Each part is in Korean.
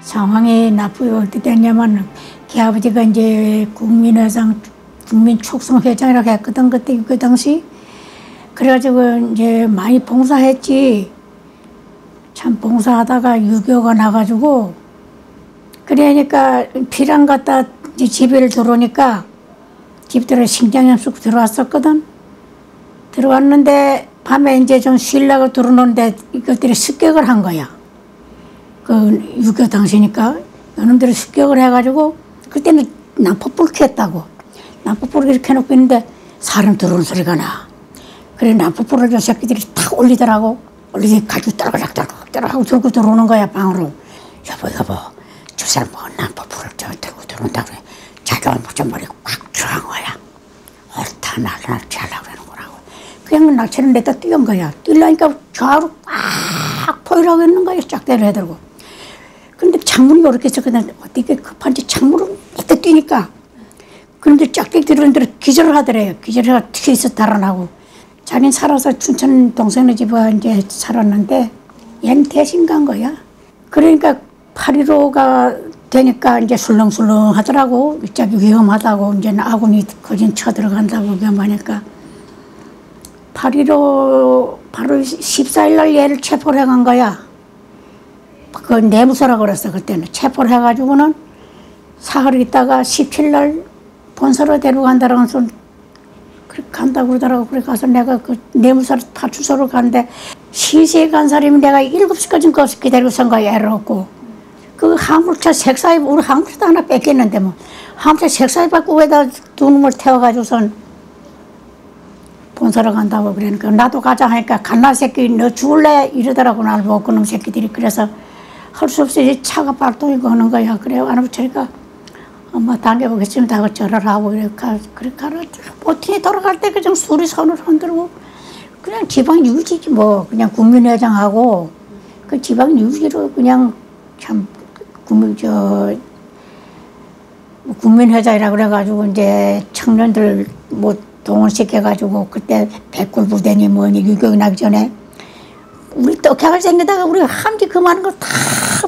상황이 나쁘고 어떻게 됐냐면 걔 아버지가 이제 국민회장 국민촉성회장이라고 했거든 그때 그 당시. 그래가지고 이제 많이 봉사했지. 참 봉사하다가 유교가 나가지고. 그러니까 피랑 갔다 이제 집에 들어오니까 집 들어 신장염 쑥 들어왔었거든. 들어왔는데 밤에 이제 좀 쉬려고 들어오는데 이것들이 습격을 한 거야 그 유교 당시니까 이놈들이 습격을 해가지고 그때는 난폭불 켰다고. 난폭불을 이렇게 해놓고 있는데 사람 들어오는 소리가 나. 그래 난폭불을 저 새끼들이 탁 올리더라고. 올리더니 가지고 따라가락 따라가락 하고 들고 들어오는 거야 방으로. 여보 여보 저 사람 뭐 난폭불을 저 들고 들어온다 그래. 자기가 무슨 머리 꽉 들어간 거야. 옳다 날날 잘라 그러는 거라고. 그냥 낙체를 내다 뛰은 거야. 뛰려니까 좌우로 꽉 보이라고 있는 거야 짝대를 해들고 창문이 이렇게 있었거든 어떻게 급한지 창문을 내다 뛰니까 그런데 짝대기 들어오는 기절을 하더래요 기절을 해가 튀어서 달아나고 자기는 살아서 춘천 동생네 집에 이제 살았는데 얘는 대신 간 거야. 그러니까 8.15가 되니까 이제 술렁술렁 하더라고. 갑자기 위험하다고 이제 아군이 거진 쳐들어간다고 위험하니까. 8.15 바로 14일 날 얘를 체포를 해간 거야. 그 내무서라고 그랬어 그때는. 체포를 해가지고는 사흘 있다가 17일 날 본서로 데려간다라고 해서 간다고 그러더라고. 그래 가서 내가 그 내무사 파출소로 갔는데 시세에 간 사람이 내가 일곱 시까지 거기서 기다리고 선 거야, 애를 얻고. 그 화물차 색사입, 우리 화물차도 하나 뺏겼는데 뭐. 화물차 색사입 받고 왜다 두 놈을 태워가지고선 본사로 간다고 그러니까 나도 가자 하니까 갓나 새끼 너 죽을래? 이러더라고 나를 보고 그놈 새끼들이. 그래서 할 수 없이 차가 발동이고 하는 거야. 그래, 아버지가 엄마 당겨보겠습니다. 하고 절을 하고 가 그래 가라. 보팅이 돌아갈 때 그냥 술이 손을 흔들고 그냥 지방 유지지 뭐 그냥 국민회장하고 그 지방 유지로 그냥 참 국민 저 국민회장이라 그래가지고 이제 청년들 뭐 동원시켜가지고 그때 백골 부대니 뭐니 유교 나기 전에 우리 떡해가 생기다가 우리 함지 그만한 거다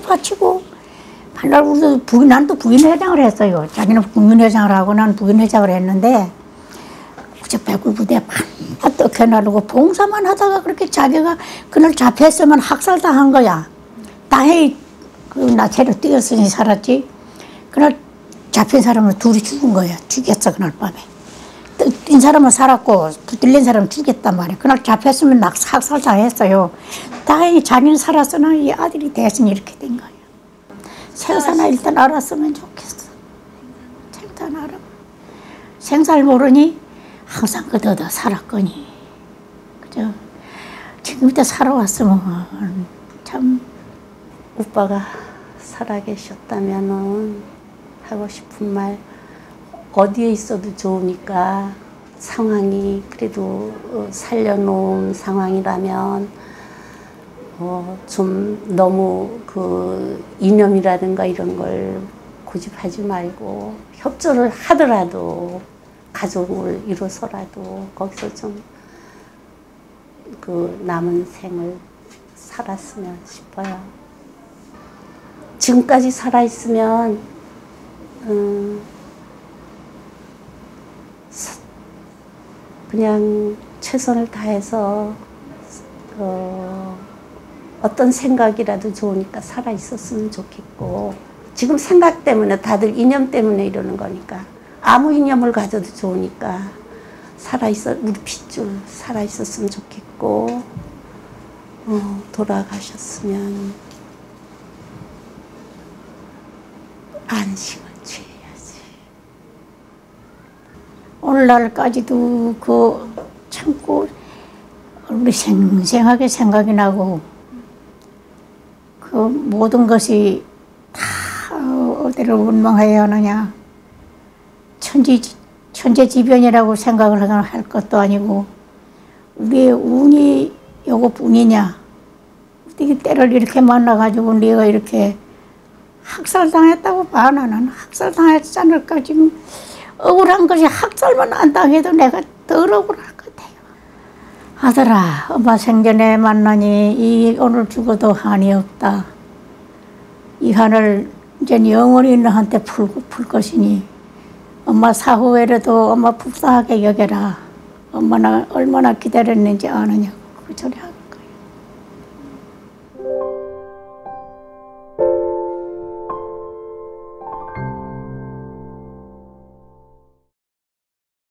바치고 한날 우리도 부인, 난또 부인회장을 했어요. 자기는 국민회장을 하고 난 부인회장을 했는데, 저 백골부대 만나 떡해나르고 봉사만 하다가 그렇게 자기가 그날 잡혔으면 학살 당한 거야. 다행히 그 나체로 뛰었으니 살았지. 그날 잡힌 사람은 둘이 죽은 거야. 죽였어, 그날 밤에. 뛴 사람은 살았고, 붙들린 사람은 죽였단 말이야. 그날 잡혔으면 학살 당했어요. 다행히 자기는 살았으나 이 아들이 대신 이렇게 된 거야. 생사나 일단 알았으면 좋겠어. 일단 알아. 생살 모르니 항상 그더더 살았거니. 그죠? 지금부터 살아왔으면 참. 오빠가 살아계셨다면은 하고 싶은 말 어디에 있어도 좋으니까 상황이 그래도 살려놓은 상황이라면 어, 좀 너무 그 이념이라든가 이런 걸 고집하지 말고 협조를 하더라도 가족을 이뤄서라도 거기서 좀 그 남은 생을 살았으면 싶어요. 지금까지 살아있으면 음, 그냥 최선을 다해서 어, 어떤 생각이라도 좋으니까 살아 있었으면 좋겠고 지금 생각 때문에 다들 이념 때문에 이러는 거니까 아무 이념을 가져도 좋으니까 살아 있어 우리 핏줄 살아 있었으면 좋겠고 어, 돌아가셨으면 안식을 취해야지. 오늘날까지도 그 참고 우리 생생하게 생각이 나고 그 모든 것이 다 어디를 원망해야 하느냐. 천지, 천재지변이라고 생각을 할 것도 아니고, 우리의 운이 요거뿐이냐. 어떻게 때를 이렇게 만나가지고 네가 이렇게 학살당했다고 봐, 나는. 학살당했지 않을까. 지금 억울한 것이 학살만 안 당해도 내가 더 억울할 것 같아요. 아들아, 엄마 생전에 만나니 이 오늘 죽어도 한이 없다. 이 한을 이제 영원히 너한테 풀, 풀 것이니 엄마 사후에라도 엄마 불쌍하게 여겨라. 엄마나 얼마나 기다렸는지 아느냐고 그 소리